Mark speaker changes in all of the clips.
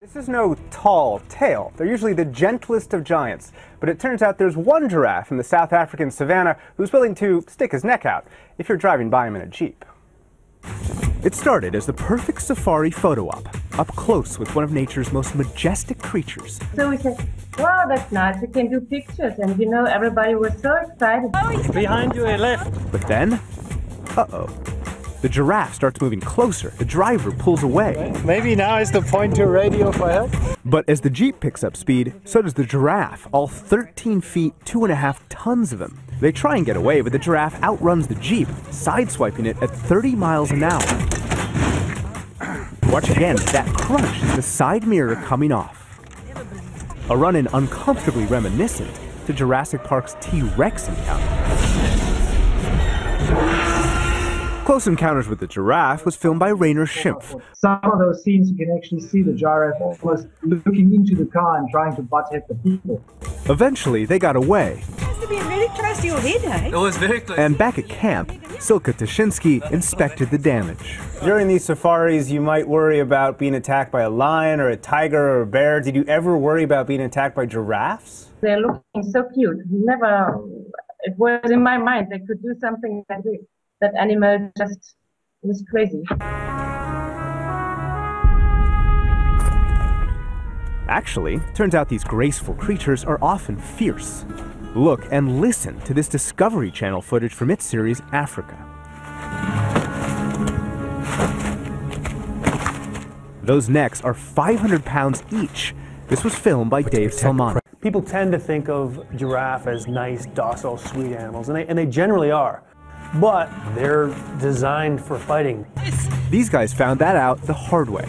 Speaker 1: This is no tall tale. They're usually the gentlest of giants. But it turns out there's one giraffe in the South African savannah who's willing to stick his neck out if you're driving by him in a Jeep. It started as the perfect safari photo op, up close with one of nature's most majestic creatures.
Speaker 2: So we said, wow, that's nice. We can do pictures. And you know, everybody was so excited.
Speaker 3: Behind you, left.
Speaker 1: But then, uh oh. The giraffe starts moving closer. The driver pulls away.
Speaker 3: Maybe now is the point to radio for help.
Speaker 1: But as the Jeep picks up speed, so does the giraffe, all 13 feet, two and a half tons of them. They try and get away, but the giraffe outruns the Jeep, sideswiping it at 30 miles an hour. Watch again, that crunch is the side mirror coming off. A run-in uncomfortably reminiscent to Jurassic Park's T-Rex encounter. Close Encounters with the Giraffe was filmed by Rainer Schimpf.
Speaker 4: Some of those scenes you can actually see the giraffe almost looking into the car and trying to butt head the people.
Speaker 1: Eventually, they got away.
Speaker 5: has to be really close to your head, eh?
Speaker 3: It was very close.
Speaker 1: And back at camp, Silke Tashinsky inspected the damage. During these safaris, you might worry about being attacked by a lion or a tiger or a bear. Did you ever worry about being attacked by giraffes?
Speaker 2: They're looking so cute. Never, it was in my mind they could do something like this. That animal just was crazy.
Speaker 1: Actually, turns out these graceful creatures are often fierce. Look and listen to this Discovery Channel footage from its series Africa. Those necks are 500 pounds each. This was filmed by Dave Salmon.
Speaker 6: People tend to think of giraffe as nice, docile, sweet animals, and they, and they generally are. But they're designed for fighting.
Speaker 1: These guys found that out the hard way.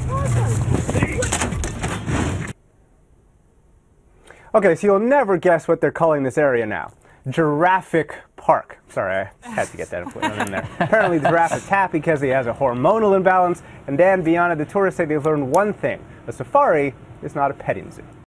Speaker 1: Okay, so you'll never guess what they're calling this area now. Giraffic Park. Sorry, I had to get that in there. Apparently, the giraffe is happy because he has a hormonal imbalance. And Dan Viana, the tourists say they've learned one thing a safari is not a petting zoo.